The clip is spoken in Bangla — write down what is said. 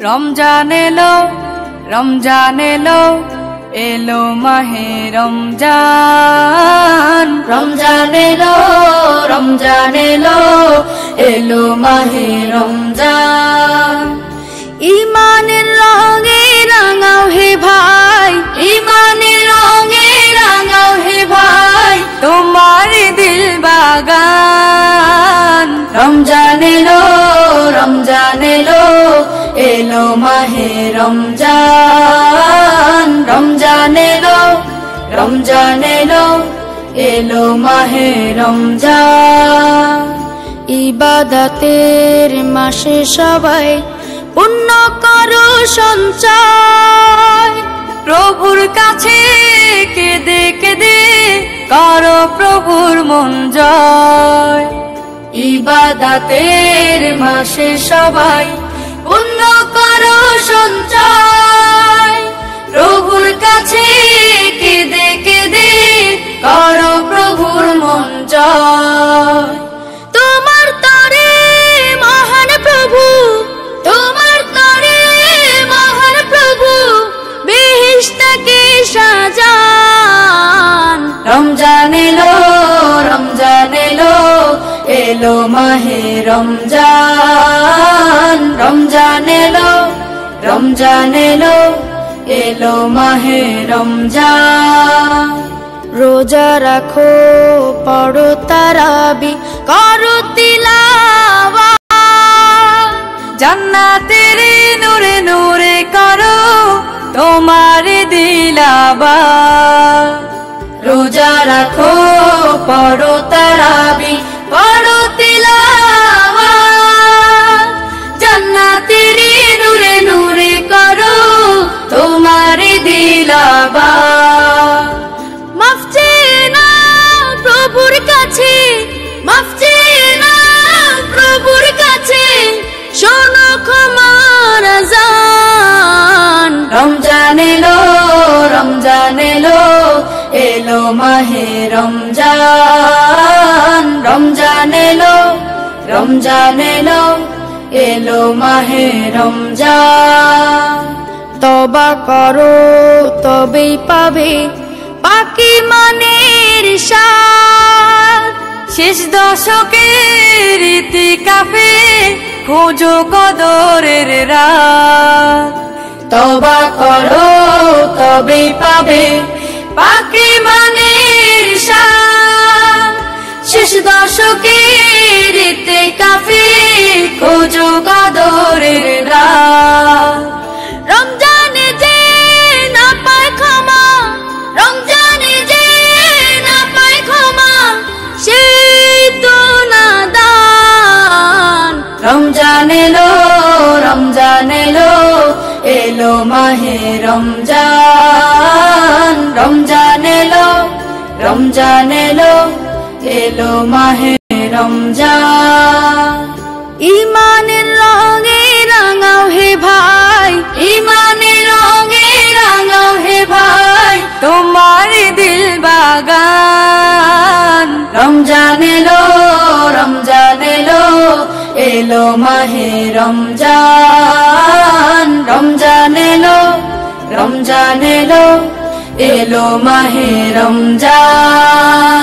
রমজান এলো রমজান এলো এলো মাহে রমজান। রমজান এলো রমজান এলো এলো মাহে রমজান। এলো মাহে রমজান রমজান এলো রমজান এলো এলো মাহে রমজান। ইবাদতের মাসে সবাই পুণ্য করো সঞ্চয়। প্রভুর কাছে কেঁদে কেঁদে করো প্রভুর মন জয়। ইবাদাতের মাসে সবাই পুণ্য করো সঞ্চয়। প্রভুর কাছে কেঁদে কেঁদে করো প্রভুর তোমার তরে মহান প্রভু, তোমার তরে মহান প্রভু সাজান। এলো মাহে রমজান। রমজান এলো এলো মাহে রমজান। রোজা রাখো, পড়ো তারাবি, করো তিলাওয়া জান্নাতের নূরে নূরে করো তোমার দিলাবা রোজা রাখো, পড়ো তারাবি এলো মাহে রমজান রমজান এলো রমজান এলো এলো মাহে রমজান। তবা করো, তবেই পাবে পাকি মানের শেষ দশকের রীতি কাফে খোঁজো কদরের রাত। তবা করো তবে পাবে পাকে শান। শেষ দশকে রিতে কাফি খোঁজো কাদরের রমজানে যে না পায় ক্ষমা, রমজানে যে না পায় ক্ষমা, সেই তো নাদান রমজান এলো রমজান এলো এলো মাহে রমজান। রমজান এলো এলো মাহে রমজান। ইমানের রঙে রাঙাও হে ভাই ইমানের রঙে রাঙাও হে ভাই তোমার দিল বাগান। রমজান এলো রমজান এলো এলো মাহে রমজান। এলো মাহে রমজান।